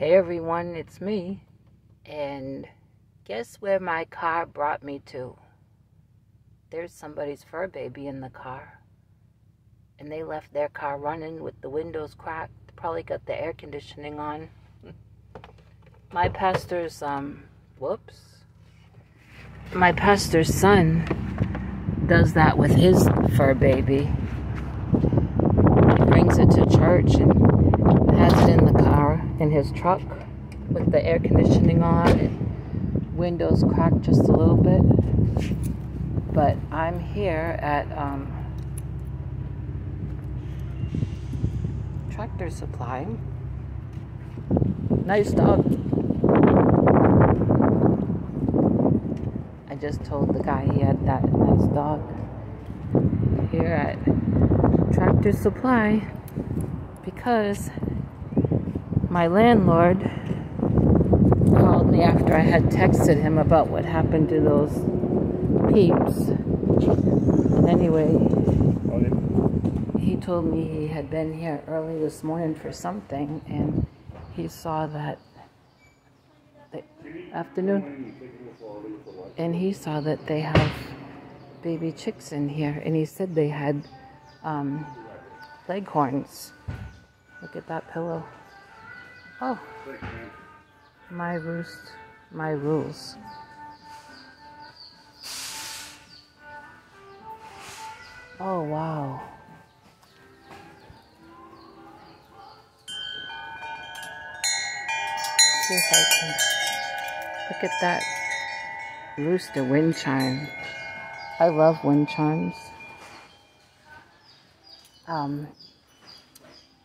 Hey everyone, it's me. And guess where my car brought me to? There's somebody's fur baby in the car. And they left their car running with the windows cracked. Probably got the air conditioning on. My pastor's, um, whoops. My pastor's son does that with his fur baby. He brings it to church and has it in the car in his truck with the air conditioning on and windows cracked just a little bit. But I'm here at um, Tractor Supply. Nice dog. I just told the guy he had that nice dog here at Tractor Supply because my landlord called me after I had texted him about what happened to those peeps. And anyway, he told me he had been here early this morning for something and he saw that afternoon and he saw that they have baby chicks in here and he said they had um, leghorns. Look at that pillow. Oh, my roost, my rules. Oh, wow. See if I can look at that rooster wind chime. I love wind chimes. Um,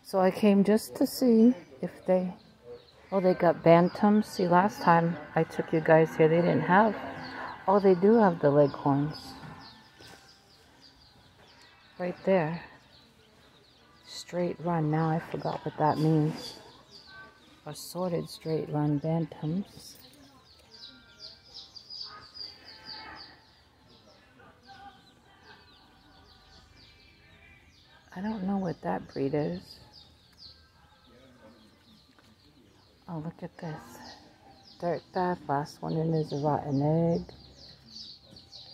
so I came just to see if they, oh, they got bantams. See, last time I took you guys here, they didn't have, oh, they do have the leghorns. Right there. Straight run. Now I forgot what that means. Assorted straight run bantams. I don't know what that breed is. Oh, look at this. Dirt bath. Last one in is a rotten egg.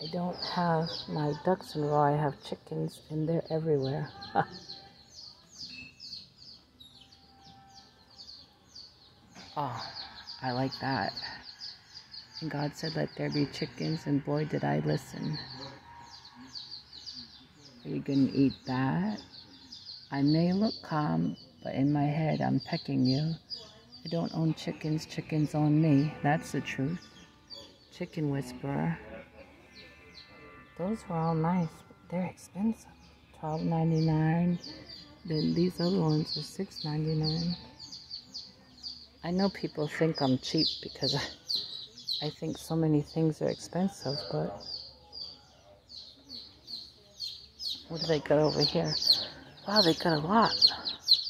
I don't have my ducks in a row. I have chickens and they're everywhere. oh, I like that. And God said, let there be chickens, and boy, did I listen. Are you going to eat that? I may look calm, but in my head, I'm pecking you. I don't own chickens, chickens own me. That's the truth. Chicken whisperer. Those were all nice, but they're expensive. $12.99. Then these other ones are $6.99. I know people think I'm cheap because I, I think so many things are expensive, but what do they got over here? Wow, they got a lot.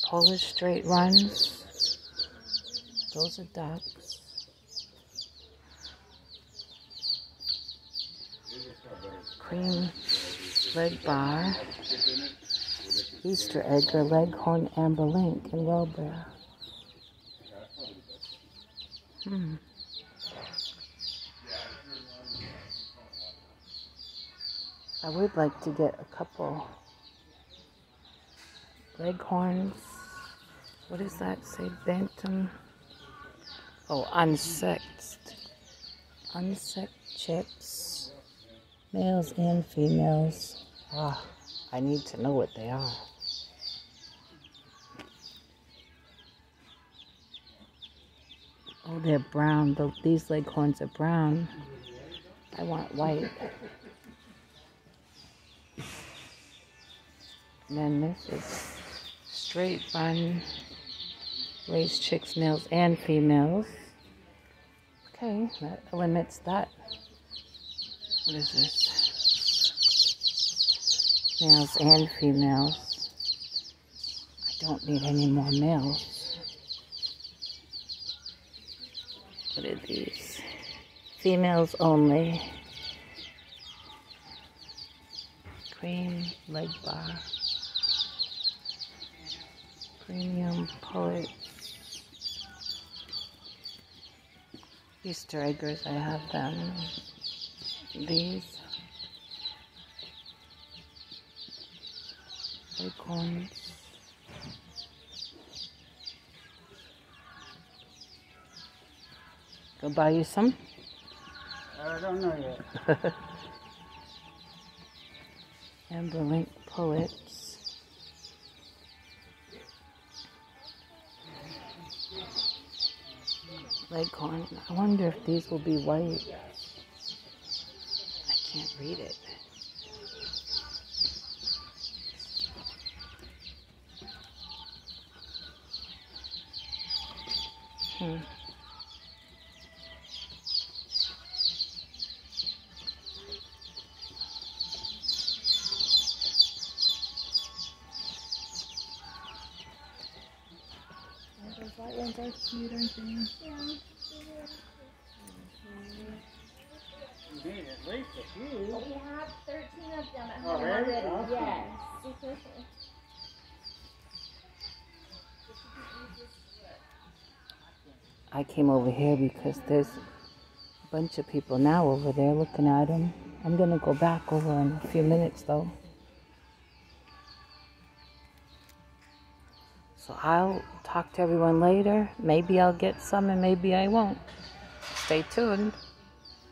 Polish straight runs. Those are ducks. Cream Legbar. Easter egg or leghorn Amberlink and Welbar. Hmm. I would like to get a couple leghorns. What does that say? Bantam. Oh, unsexed. Unsexed chicks. Males and females. Ah, I need to know what they are. Oh, they're brown. These leghorns are brown. I want white. And then this is straight run, raised chicks, males and females. Okay, that limits that. What is this? Males and females. I don't need any more males. What are these? Females only. Cream leg bar. Premium pullet. Easter eggers, I have them. These. Acorns. Go buy you some? I don't know yet. Amberlink Pullets. Leghorn. I wonder if these will be white. I can't read it. Hmm. Those white ones are cute, aren't they? You need at least a few. We have 13 of them at home really? already. Awesome. Yes. I came over here because there's a bunch of people now over there looking at them. I'm gonna go back over in a few minutes though. So I'll talk to everyone later. Maybe I'll get some and maybe I won't. Stay tuned.